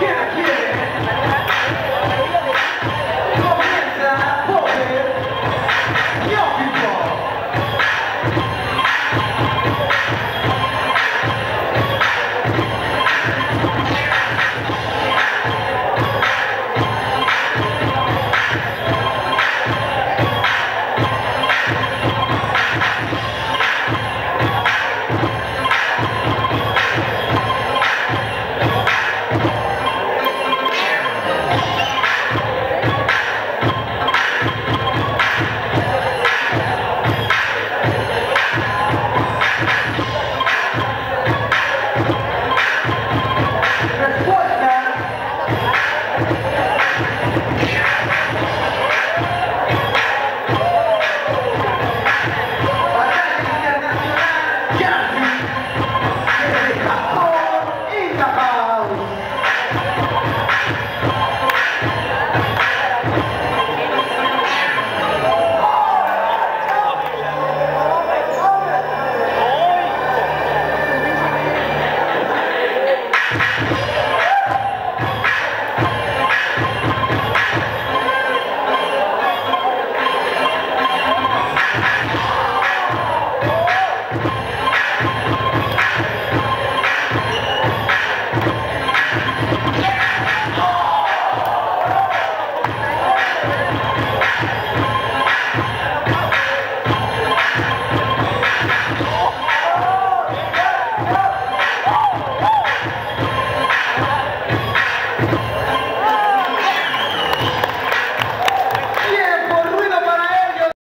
Yeah, yeah. get.